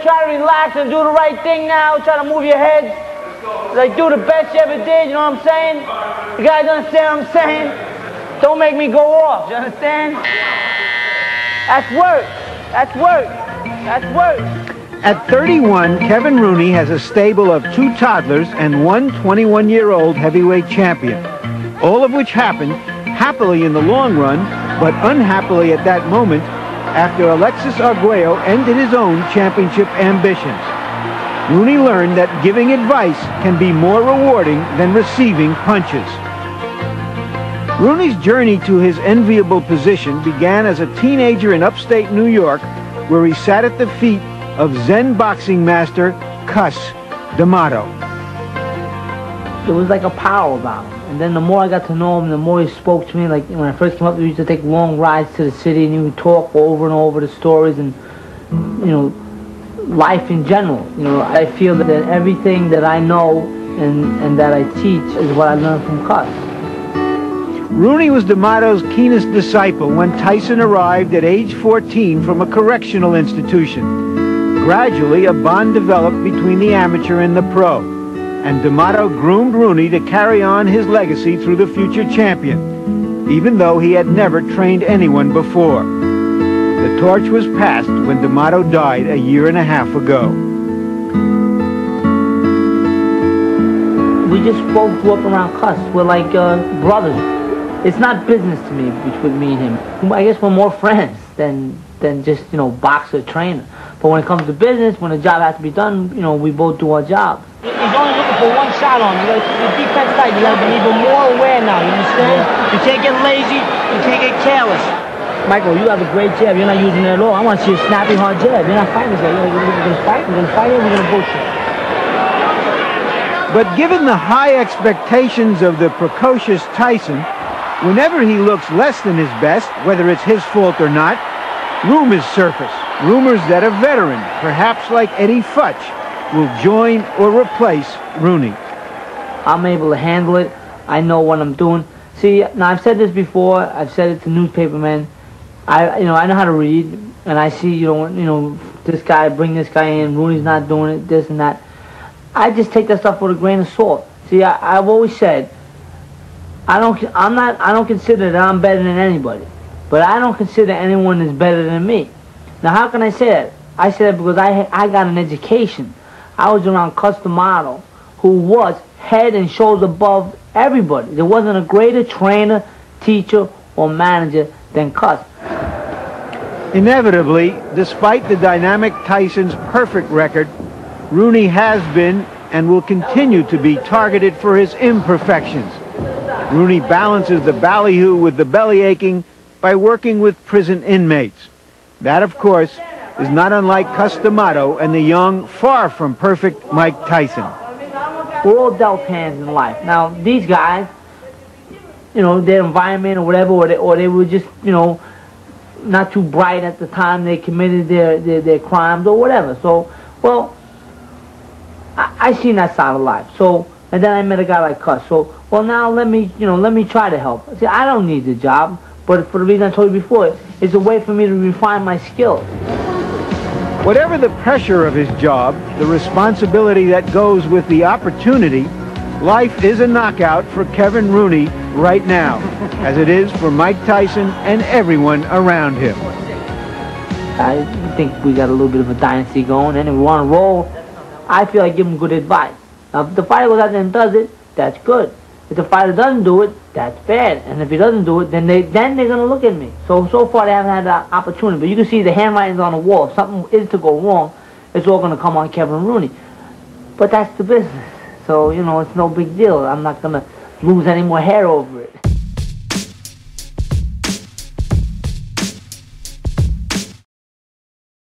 try to relax and do the right thing now. Try to move your head. Like, do the best you ever did, you know what I'm saying? You guys understand what I'm saying? Don't make me go off, you understand? That's work. That's work. That's work. At 31, Kevin Rooney has a stable of two toddlers and one 21-year-old heavyweight champion, all of which happened happily in the long run, but unhappily at that moment after Alexis Arguello ended his own championship ambitions. Rooney learned that giving advice can be more rewarding than receiving punches. Rooney's journey to his enviable position began as a teenager in upstate New York, where he sat at the feet of Zen boxing master Cus D'Amato. It was like a power about him. And then the more I got to know him, the more he spoke to me. Like when I first came up, we used to take long rides to the city and he would talk over and over the stories and, you know, life in general. You know, I feel that everything that I know and, and that I teach is what I learned from Cus. Rooney was D'Amato's keenest disciple when Tyson arrived at age 14 from a correctional institution. Gradually, a bond developed between the amateur and the pro, and D'Amato groomed Rooney to carry on his legacy through the future champion, even though he had never trained anyone before. The torch was passed when D'Amato died a year and a half ago. We just both grew up around Cus. We're like uh, brothers. It's not business to me between me and him. I guess we're more friends than than just you know boxer trainer. But when it comes to business, when the job has to be done, you know, we both do our job. Shot on you. Your defense tight. You got to be even more aware now. You understand? You can't get lazy. You can't get careless. Michael, you have a great jab. You're not using it at all. I want to see a snappy, hard jab. You're not fighting this guy. You're going to fight. We're going to fight it. We're going to bullshit. But given the high expectations of the precocious Tyson, whenever he looks less than his best, whether it's his fault or not, rumors surface. Rumors that a veteran, perhaps like Eddie Futch, will join or replace Rooney. I'm able to handle it. I know what I'm doing. See, now I've said this before. I've said it to newspapermen. I, you know, I know how to read, and I see, you know, you know, this guy bring this guy in. Rooney's not doing it, this and that. I just take that stuff with a grain of salt. See, I, I've always said, I don't, I'm not, I don't consider that I'm better than anybody, but I don't consider anyone is better than me. Now, how can I say that? I say that because I, I got an education. I was around Cus D'Amato, who was head and shoulders above everybody. There wasn't a greater trainer, teacher, or manager than Cus. Inevitably, despite the dynamic Tyson's perfect record, Rooney has been and will continue to be targeted for his imperfections. Rooney balances the ballyhoo with the belly aching by working with prison inmates. That, of course, is not unlike Cus D'Amato and the young, far from perfect Mike Tyson. We're all dealt hands in life. Now, these guys, you know, their environment or whatever, or they, or they were just, you know, not too bright at the time they committed their, their, their crimes or whatever. So, well, I, I seen that side of life. So, and then I met a guy like Cus. So, well, now let me, you know, let me try to help. See, I don't need the job. But for the reason I told you before, it's a way for me to refine my skills. Whatever the pressure of his job, the responsibility that goes with the opportunity, life is a knockout for Kevin Rooney right now, as it is for Mike Tyson and everyone around him. I think we got a little bit of a dynasty going, and if we want to roll, I feel like give him good advice. Now, if the fighter goes out there and does it, that's good. If the fighter doesn't do it, that's bad. And if he doesn't do it, then they then they're gonna look at me. So so far they haven't had the opportunity. But you can see the handwriting's on the wall. If something is to go wrong, it's all gonna come on Kevin Rooney. But that's the business. So you know it's no big deal. I'm not gonna lose any more hair over it.